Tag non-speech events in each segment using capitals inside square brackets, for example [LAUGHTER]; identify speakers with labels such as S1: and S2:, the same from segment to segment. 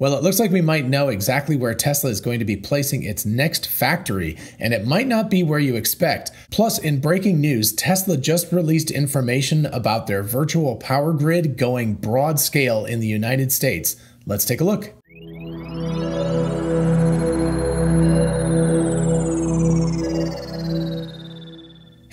S1: Well, it looks like we might know exactly where Tesla is going to be placing its next factory, and it might not be where you expect. Plus, in breaking news, Tesla just released information about their virtual power grid going broad scale in the United States. Let's take a look.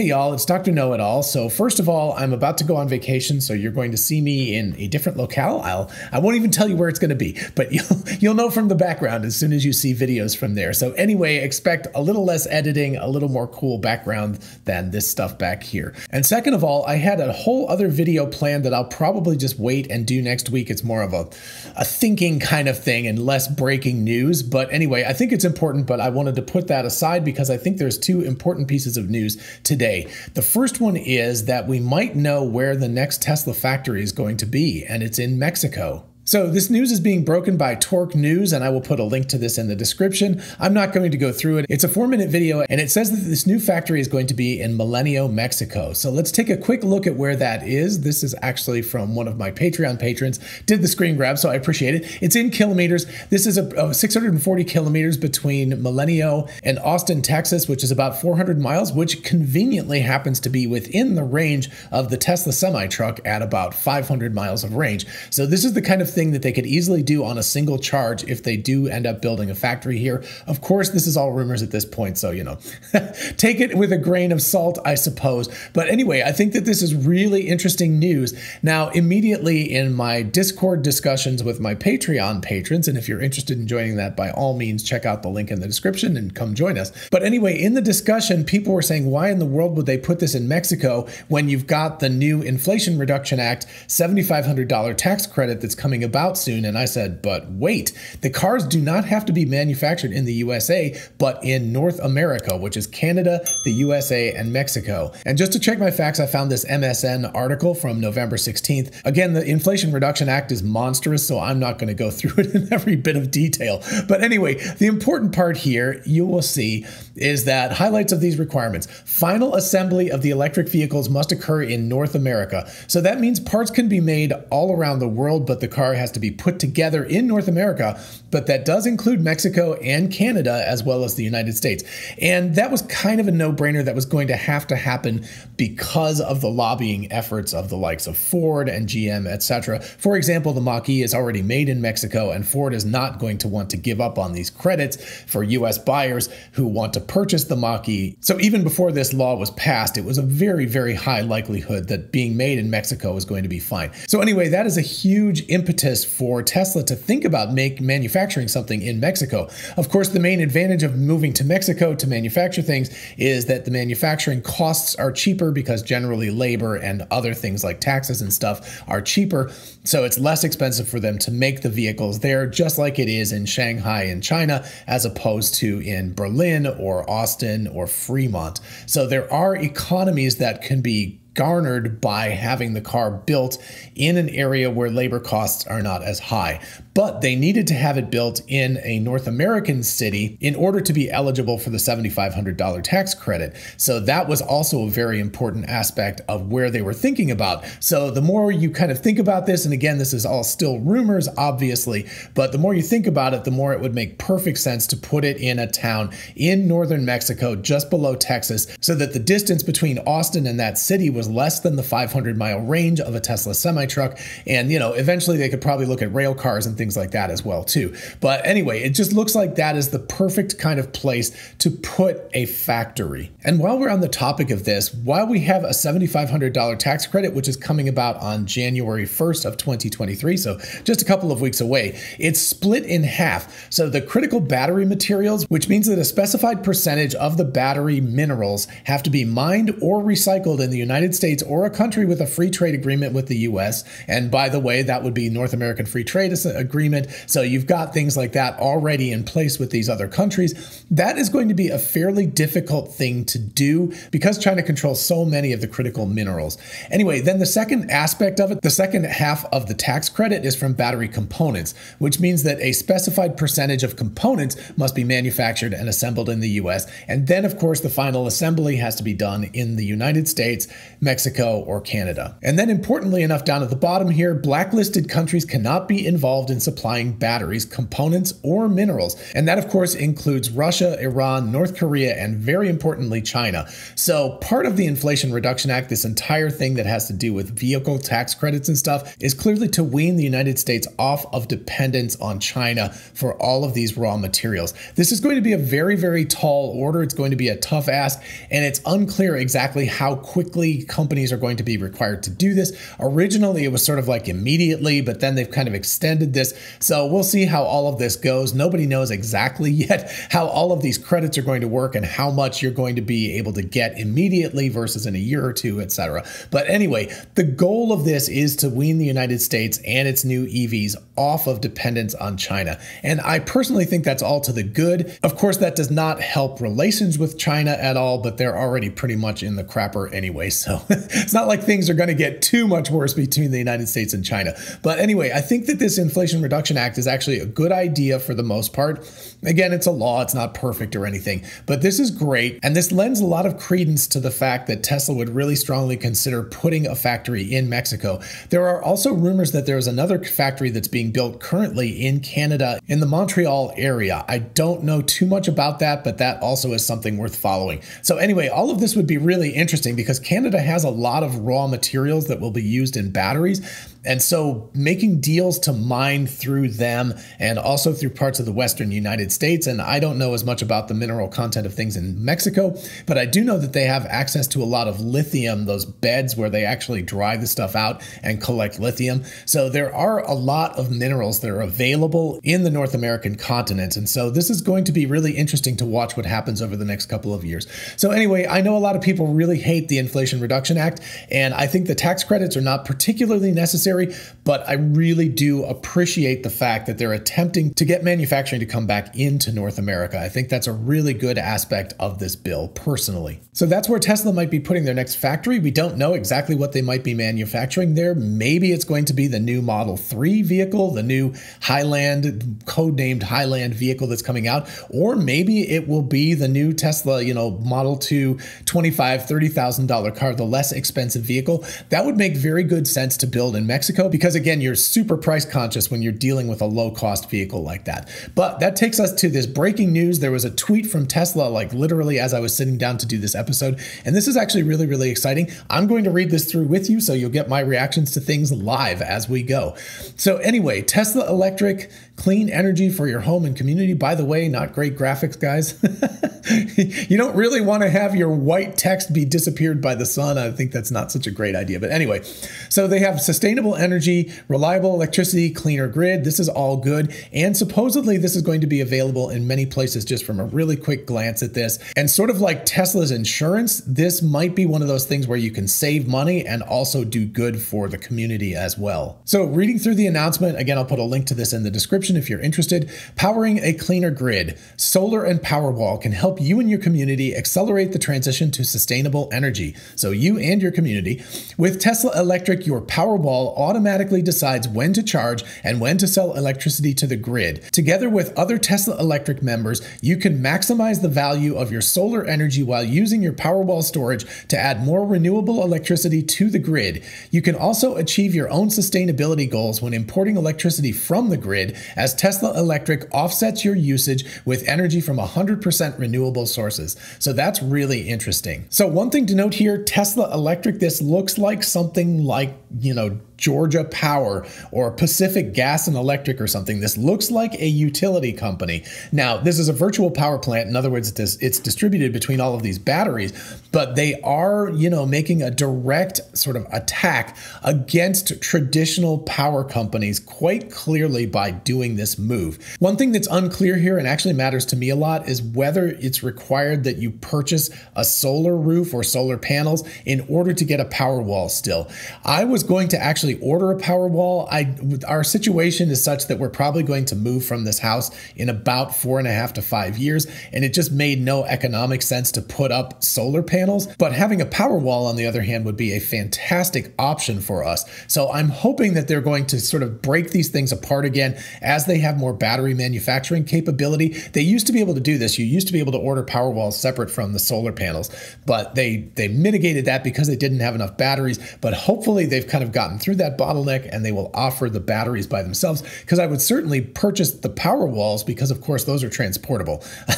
S1: Hey y'all, it's Dr. Know It All. So, first of all, I'm about to go on vacation, so you're going to see me in a different locale. I'll I won't even tell you where it's going to be, but [LAUGHS] you'll you'll know from the background as soon as you see videos from there. So, anyway, expect a little less editing, a little more cool background than this stuff back here. And second of all, I had a whole other video planned that I'll probably just wait and do next week. It's more of a a thinking kind of thing and less breaking news. But anyway, I think it's important, but I wanted to put that aside because I think there's two important pieces of news today today. The first one is that we might know where the next Tesla factory is going to be, and it's in Mexico. So, this news is being broken by Torque News, and I will put a link to this in the description. I'm not going to go through it. It's a four minute video, and it says that this new factory is going to be in Milenio, Mexico. So, let's take a quick look at where that is. This is actually from one of my Patreon patrons, did the screen grab, so I appreciate it. It's in kilometers. This is a, a 640 kilometers between Milenio and Austin, Texas, which is about 400 miles, which conveniently happens to be within the range of the Tesla semi truck at about 500 miles of range. So, this is the kind of thing thing that they could easily do on a single charge if they do end up building a factory here. Of course, this is all rumors at this point, so, you know, [LAUGHS] take it with a grain of salt, I suppose. But anyway, I think that this is really interesting news. Now, immediately in my Discord discussions with my Patreon patrons, and if you're interested in joining that, by all means, check out the link in the description and come join us. But anyway, in the discussion, people were saying, why in the world would they put this in Mexico when you've got the new Inflation Reduction Act $7,500 tax credit that's coming about soon. And I said, but wait, the cars do not have to be manufactured in the USA, but in North America, which is Canada, the USA, and Mexico. And just to check my facts, I found this MSN article from November 16th. Again, the Inflation Reduction Act is monstrous, so I'm not going to go [LAUGHS] through it in every bit of detail. But anyway, the important part here, you will see, is that highlights of these requirements. Final assembly of the electric vehicles must occur in North America. So that means parts can be made all around the world, but the car has to be put together in North America, but that does include Mexico and Canada as well as the United States. And that was kind of a no brainer that was going to have to happen because of the lobbying efforts of the likes of Ford and GM, etc. For example, the Mach E is already made in Mexico, and Ford is not going to want to give up on these credits for US buyers who want to purchase the Mach E. So even before this law was passed, it was a very, very high likelihood that being made in Mexico was going to be fine. So anyway, that is a huge impetus for Tesla to think about make manufacturing something in Mexico. Of course, the main advantage of moving to Mexico to manufacture things is that the manufacturing costs are cheaper because generally labor and other things like taxes and stuff are cheaper. So it's less expensive for them to make the vehicles there, just like it is in Shanghai in China, as opposed to in Berlin or Austin or Fremont. So there are economies that can be garnered by having the car built in an area where labor costs are not as high but they needed to have it built in a North American city in order to be eligible for the $7,500 tax credit. So that was also a very important aspect of where they were thinking about. So the more you kind of think about this, and again, this is all still rumors, obviously, but the more you think about it, the more it would make perfect sense to put it in a town in northern Mexico, just below Texas, so that the distance between Austin and that city was less than the 500 mile range of a Tesla semi truck. And, you know, eventually they could probably look at rail cars and things things like that as well too. But anyway, it just looks like that is the perfect kind of place to put a factory. And while we're on the topic of this, while we have a $7,500 tax credit, which is coming about on January 1st of 2023, so just a couple of weeks away, it's split in half. So the critical battery materials, which means that a specified percentage of the battery minerals have to be mined or recycled in the United States or a country with a free trade agreement with the US. And by the way, that would be North American Free Trade Agreement. So you've got things like that already in place with these other countries. That is going to be a fairly difficult thing to do because China controls so many of the critical minerals. Anyway, then the second aspect of it, the second half of the tax credit is from battery components, which means that a specified percentage of components must be manufactured and assembled in the US. And then, of course, the final assembly has to be done in the United States, Mexico, or Canada. And then, importantly enough, down at the bottom here, blacklisted countries cannot be involved in in supplying batteries, components, or minerals. And that, of course, includes Russia, Iran, North Korea, and very importantly, China. So, part of the Inflation Reduction Act, this entire thing that has to do with vehicle tax credits and stuff, is clearly to wean the United States off of dependence on China for all of these raw materials. This is going to be a very, very tall order. It's going to be a tough ask, and it's unclear exactly how quickly companies are going to be required to do this. Originally, it was sort of like immediately, but then they've kind of extended this. So we'll see how all of this goes. Nobody knows exactly [LAUGHS] yet how all of these credits are going to work and how much you're going to be able to get immediately versus in a year or two, etc. But anyway, the goal of this is to wean the United States and its new EVs off of dependence on China. And I personally think that's all to the good. Of course, that does not help relations with China at all, but they're already pretty much in the crapper anyway. [LAUGHS] So it's not like things are going to get too much worse between the United States and China. But anyway, I think that this Inflation Reduction Act is actually a good idea for the most part. Again, it's a law, it's not perfect or anything, but this is great. And this lends a lot of credence to the fact that Tesla would really strongly consider putting a factory in Mexico. There are also rumors that there's another factory that's being built currently in Canada in the Montreal area. I don't know too much about that, but that also is something worth following. So, anyway, all of this would be really interesting because Canada has a lot of raw materials that will be used in batteries. And so making deals to mine through them and also through parts of the western United States. And I don't know as much about the mineral content of things in Mexico, but I do know that they have access to a lot of lithium, those beds where they actually dry the stuff out and collect lithium. So there are a lot of minerals that are available in the North American continent. And so this is going to be really interesting to watch what happens over the next couple of years. So, anyway, I know a lot of people really hate the Inflation Reduction Act, and I think the tax credits are not particularly necessary necessary, but I really do appreciate the fact that they're attempting to get manufacturing to come back into North America. I think that's a really good aspect of this bill, personally. So that's where Tesla might be putting their next factory. We don't know exactly what they might be manufacturing there. Maybe it's going to be the new Model 3 vehicle, the new Highland, codenamed Highland vehicle that's coming out, or maybe it will be the new Tesla, you know, Model 2 $25,000, $30,000 car, the less expensive vehicle. That would make very good sense to build in Mexico Mexico because, again, you're super price conscious when you're dealing with a low cost vehicle like that. But that takes us to this breaking news. There was a tweet from Tesla, like literally as I was sitting down to do this episode. And this is actually really, really exciting. I'm going to read this through with you so you'll get my reactions to things live as we go. So, anyway, Tesla Electric clean energy for your home and community. By the way, not great graphics, guys. [LAUGHS] you don't really want to have your white text be disappeared by the sun. I think that's not such a great idea. But anyway, so they have sustainable energy, reliable electricity, cleaner grid. This is all good. And supposedly, this is going to be available in many places just from a really quick glance at this. And sort of like Tesla's insurance, this might be one of those things where you can save money and also do good for the community as well. So, reading through the announcement, again, I'll put a link to this in the description if you're interested. Powering a cleaner grid, solar and Powerwall can help you and your community accelerate the transition to sustainable energy. So, you and your community. With Tesla Electric, your Powerwall automatically decides when to charge and when to sell electricity to the grid. Together with other Tesla Electric members, you can maximize the value of your solar energy while using your Powerwall storage to add more renewable electricity to the grid. You can also achieve your own sustainability goals when importing electricity from the grid as Tesla Electric offsets your usage with energy from 100% renewable sources. So that's really interesting. So, one thing to note here Tesla Electric, this looks like something like, you know, Georgia Power or Pacific Gas and Electric or something. This looks like a utility company. Now, this is a virtual power plant. In other words, it's distributed between all of these batteries, but they are, you know, making a direct sort of attack against traditional power companies quite clearly by doing this move. One thing that's unclear here and actually matters to me a lot is whether it's required that you purchase a solar roof or solar panels in order to get a power wall still. I was going to actually actually order a Powerwall. I our situation is such that we're probably going to move from this house in about four and a half to five years, and it just made no economic sense to put up solar panels. But having a Powerwall, on the other hand, would be a fantastic option for us. So I'm hoping that they're going to sort of break these things apart again as they have more battery manufacturing capability. They used to be able to do this. You used to be able to order Powerwalls separate from the solar panels, but they they mitigated that because they didn't have enough batteries. But hopefully they've kind of gotten through that bottleneck and they will offer the batteries by themselves. Because I would certainly purchase the power walls because, of course, those are transportable. [LAUGHS]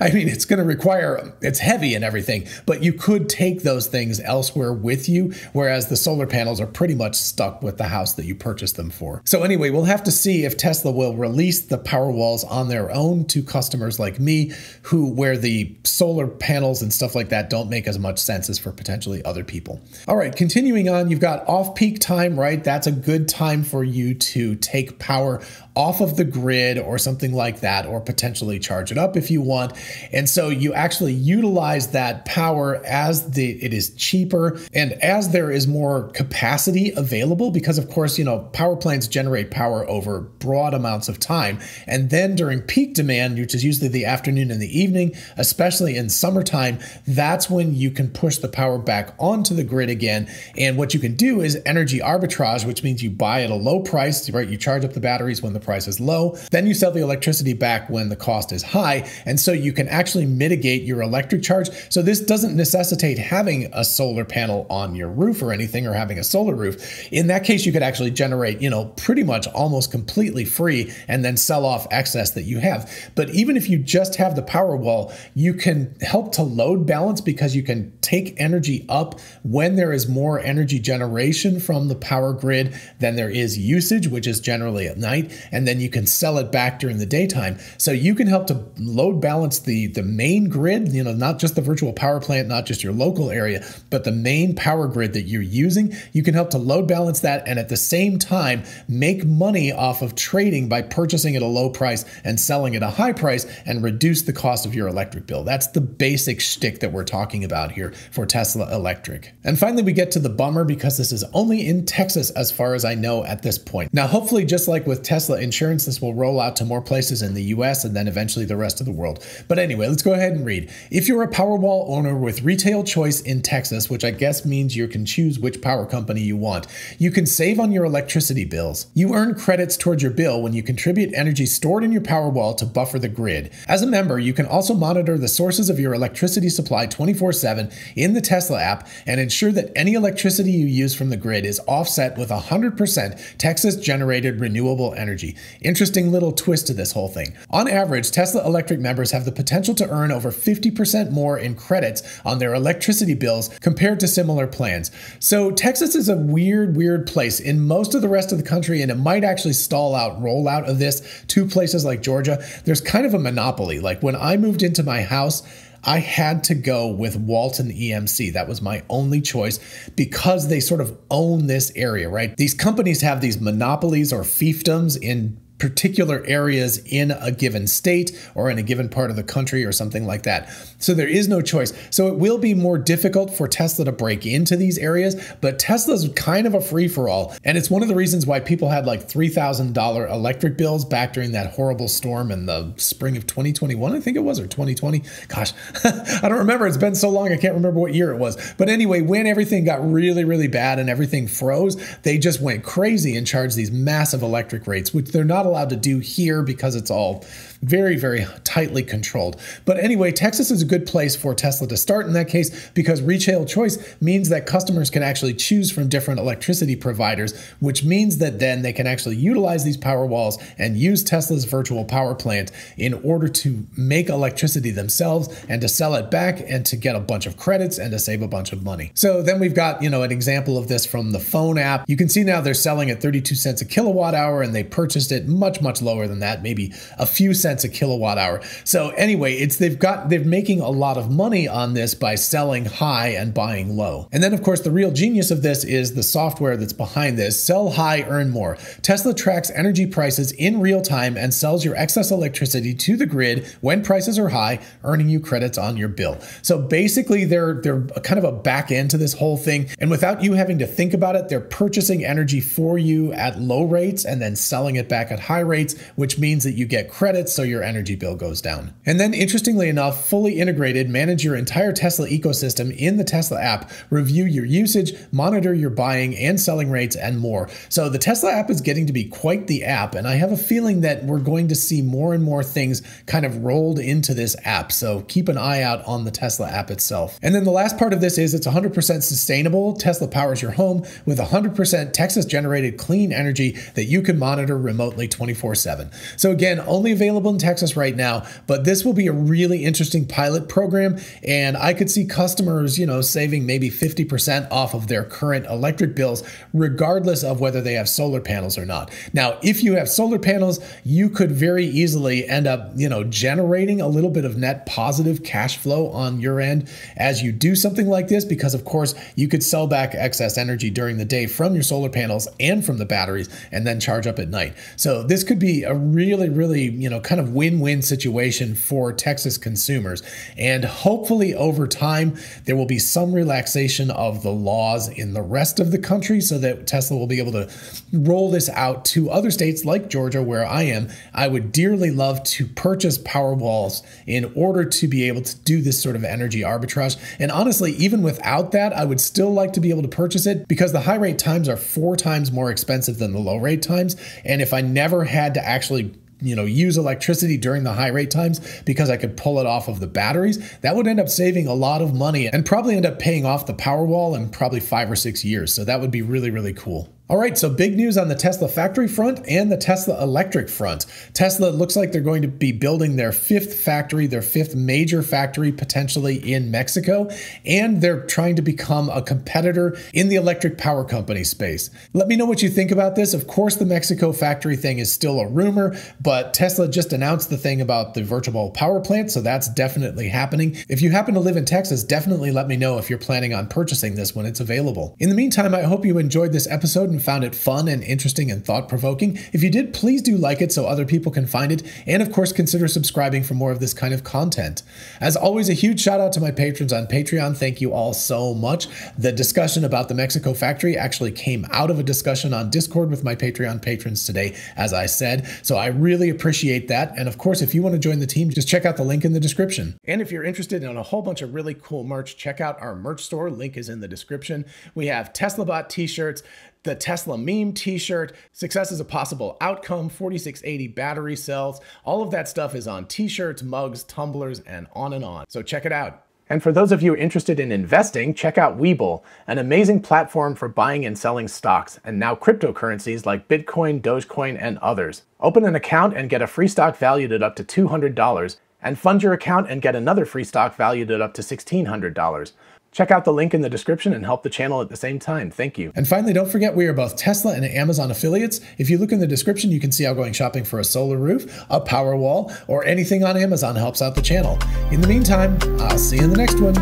S1: I mean, it's going to require, it's heavy and everything, but you could take those things elsewhere with you, whereas the solar panels are pretty much stuck with the house that you purchased them for. So, anyway, we'll have to see if Tesla will release the power walls on their own to customers like me who, where the solar panels and stuff like that don't make as much sense as for potentially other people. All right, continuing on, you've got off peak time, right? That's a good time for you to take power off of the grid or something like that, or potentially charge it up if you want. And so you actually utilize that power as the it is cheaper and as there is more capacity available, because of course, you know, power plants generate power over broad amounts of time. And then during peak demand, which is usually the afternoon and the evening, especially in summertime, that's when you can push the power back onto the grid again. And what you can do is energy arbitrage, which means you buy at a low price, right? You charge up the batteries when the price is low. Then you sell the electricity back when the cost is high. And so you can actually mitigate your electric charge. So this doesn't necessitate having a solar panel on your roof or anything or having a solar roof. In that case, you could actually generate, you know, pretty much almost completely free and then sell off excess that you have. But even if you just have the power wall, you can help to load balance because you can take energy up when there is more energy generation from the power grid than there is usage, which is generally at night. And then you can sell it back during the daytime. So you can help to load balance the, the main grid, you know, not just the virtual power plant, not just your local area, but the main power grid that you're using. You can help to load balance that and at the same time make money off of trading by purchasing at a low price and selling at a high price and reduce the cost of your electric bill. That's the basic shtick that we're talking about here for Tesla Electric. And finally, we get to the bummer because this is only in Texas as far as I know at this point. Now, hopefully, just like with Tesla insurance, this will roll out to more places in the US and then eventually the rest of the world. But anyway, let's go ahead and read. If you're a Powerwall owner with retail choice in Texas, which I guess means you can choose which power company you want, you can save on your electricity bills. You earn credits towards your bill when you contribute energy stored in your Powerwall to buffer the grid. As a member, you can also monitor the sources of your electricity supply 24 7 in the Tesla app and ensure that any electricity you use from the grid is offset with 100% Texas generated renewable energy. Interesting little twist to this whole thing. On average, Tesla Electric members have the potential to earn over 50% more in credits on their electricity bills compared to similar plans. So, Texas is a weird, weird place. In most of the rest of the country, and it might actually stall out rollout of this to places like Georgia, there's kind of a monopoly. Like when I moved into my house, I had to go with Walton EMC. That was my only choice because they sort of own this area, right? These companies have these monopolies or fiefdoms in particular areas in a given state or in a given part of the country or something like that. So there is no choice. So it will be more difficult for Tesla to break into these areas, but Tesla's kind of a free for all. And it's one of the reasons why people had like $3,000 electric bills back during that horrible storm in the spring of 2021, I think it was, or 2020. Gosh, [LAUGHS] I don't remember. It's been so long, I can't remember what year it was. But anyway, when everything got really, really bad and everything froze, they just went crazy and charged these massive electric rates, which they're not allowed to do here because it's all very, very tightly controlled. But anyway, Texas is a good place for Tesla to start in that case because retail choice means that customers can actually choose from different electricity providers, which means that then they can actually utilize these power walls and use Tesla's virtual power plant in order to make electricity themselves and to sell it back and to get a bunch of credits and to save a bunch of money. So then we've got, you know, an example of this from the phone app. You can see now they're selling at 32 cents a kilowatt hour and they purchased it much, much lower than that, maybe a few cents cents a kilowatt hour. So anyway, it's they've got they're making a lot of money on this by selling high and buying low. And then of course the real genius of this is the software that's behind this. Sell high, earn more. Tesla tracks energy prices in real time and sells your excess electricity to the grid when prices are high, earning you credits on your bill. So basically they're they're kind of a back end to this whole thing and without you having to think about it, they're purchasing energy for you at low rates and then selling it back at high rates, which means that you get credits so your energy bill goes down. And then, interestingly enough, fully integrated, manage your entire Tesla ecosystem in the Tesla app, review your usage, monitor your buying and selling rates, and more. So the Tesla app is getting to be quite the app, and I have a feeling that we're going to see more and more things kind of rolled into this app. So keep an eye out on the Tesla app itself. And then the last part of this is it's 100% sustainable. Tesla powers your home with 100% Texas generated clean energy that you can monitor remotely 24 7. So again, only available in Texas right now, but this will be a really interesting pilot program. And I could see customers, you know, saving maybe 50% off of their current electric bills, regardless of whether they have solar panels or not. Now, if you have solar panels, you could very easily end up, you know, generating a little bit of net positive cash flow on your end as you do something like this, because of course you could sell back excess energy during the day from your solar panels and from the batteries and then charge up at night. So this could be a really, really, you know, kind of win-win situation for Texas consumers. And hopefully over time, there will be some relaxation of the laws in the rest of the country so that Tesla will be able to roll this out to other states like Georgia, where I am. I would dearly love to purchase Powerwalls in order to be able to do this sort of energy arbitrage. And honestly, even without that, I would still like to be able to purchase it because the high rate times are four times more expensive than the low rate times. And if I never had to actually you know use electricity during the high rate times because I could pull it off of the batteries, that would end up saving a lot of money and probably end up paying off the Powerwall in probably five or six years. So that would be really, really cool. All right, so big news on the Tesla factory front and the Tesla electric front. Tesla looks like they're going to be building their fifth factory, their fifth major factory potentially in Mexico, and they're trying to become a competitor in the electric power company space. Let me know what you think about this. Of course, the Mexico factory thing is still a rumor, but Tesla just announced the thing about the virtual power plant, so that's definitely happening. If you happen to live in Texas, definitely let me know if you're planning on purchasing this when it's available. In the meantime, I hope you enjoyed this episode and found it fun and interesting and thought provoking. If you did, please do like it so other people can find it. And of course, consider subscribing for more of this kind of content. As always, a huge shout out to my patrons on Patreon. Thank you all so much. The discussion about the Mexico factory actually came out of a discussion on Discord with my Patreon patrons today, as I said. So I really appreciate that. And of course, if you want to join the team, just check out the link in the description. And if you're interested in a whole bunch of really cool merch, check out our merch store. Link is in the description. We have TeslaBot t-shirts, the Tesla meme t-shirt, success is a possible outcome, 4680 battery cells. All of that stuff is on t-shirts, mugs, tumblers, and on and on. So check it out. And for those of you interested in investing, check out Webull, an amazing platform for buying and selling stocks, and now cryptocurrencies like Bitcoin, Dogecoin, and others. Open an account and get a free stock valued at up to $200, and fund your account and get another free stock valued at up to $1,600. Check out the link in the description and help the channel at the same time. Thank you. And finally, don't forget we are both Tesla and Amazon affiliates. If you look in the description, you can see how going shopping for a solar roof, a power wall, or anything on Amazon helps out the channel. In the meantime, I'll see you in the next one.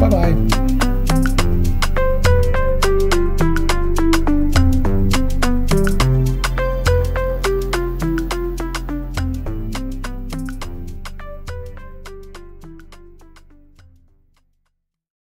S1: Bye bye.